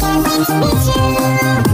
Can't wait to meet you